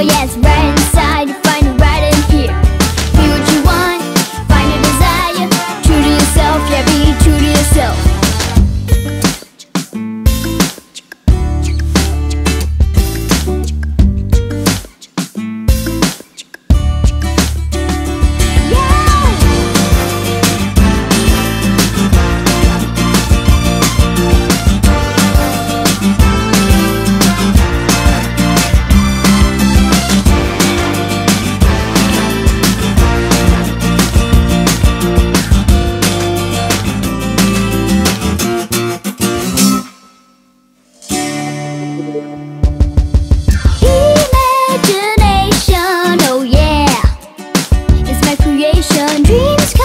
Oh, yes, Imagination, oh yeah, it's my creation. Dreams.